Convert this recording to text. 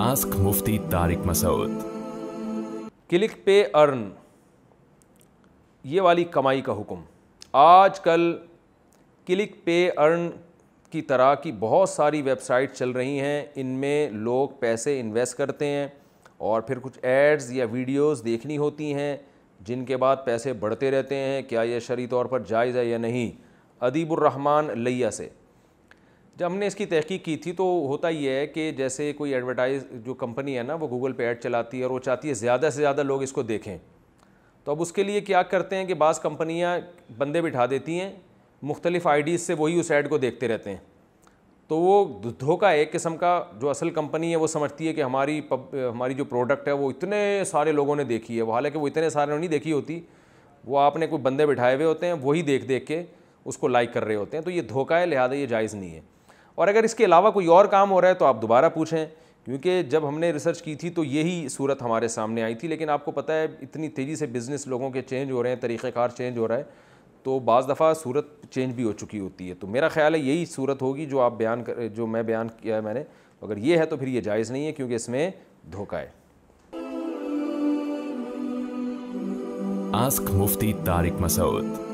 Ask Mufti Tariq Masood click पे earn ये वाली कमाई का हुक्म आजकल क्लिक पे अर्न की तरह की बहुत सारी वेबसाइट चल रही हैं इनमें लोग पैसे इन्वेस्ट करते हैं और फिर कुछ एड्स या वीडियोस देखनी होती हैं जिनके बाद पैसे बढ़ते रहते हैं क्या यह शरी तौर पर जायज़ है या नहीं अदीबुररहमान लैया से जब हमने इसकी तहकीक की थी तो होता ही है कि जैसे कोई एडवर्टाइज जो कंपनी है ना वो गूगल पे ऐड चलाती है और वो चाहती है ज़्यादा से ज़्यादा लोग इसको देखें। तो अब उसके लिए क्या करते हैं कि बाज़ कंपनियाँ बंदे बिठा देती हैं मुख्तलिफ़ आई से वही उस ऐड को देखते रहते हैं। तो वो धोखा एक किस्म का जो असल कंपनी है वो समझती है कि हमारी पब, हमारी जो प्रोडक्ट है वो इतने सारे लोगों ने देखी है। वो हालाँकि वो इतने सारे नहीं देखी होती वो आपने कोई बंदे बिठाए हुए होते हैं वही देख देख के उसको लाइक कर रहे होते हैं। तो ये धोखा है लिहाजा ये जायज़ नहीं है। और अगर इसके अलावा कोई और काम हो रहा है तो आप दोबारा पूछें। क्योंकि जब हमने रिसर्च की थी तो यही सूरत हमारे सामने आई थी। लेकिन आपको पता है, इतनी तेज़ी से बिज़नेस लोगों के चेंज हो रहे हैं, तरीक़ेकार चेंज हो रहा है तो बाज़ दफ़ा सूरत चेंज भी हो चुकी होती है। तो मेरा ख्याल है, यही सूरत होगी जो आप बयान कर, जो मैं बयान किया है मैंने। अगर ये है तो फिर ये जायज़ नहीं है, क्योंकि इसमें धोखा है। आस्क मुफ्ती तारिक मसूद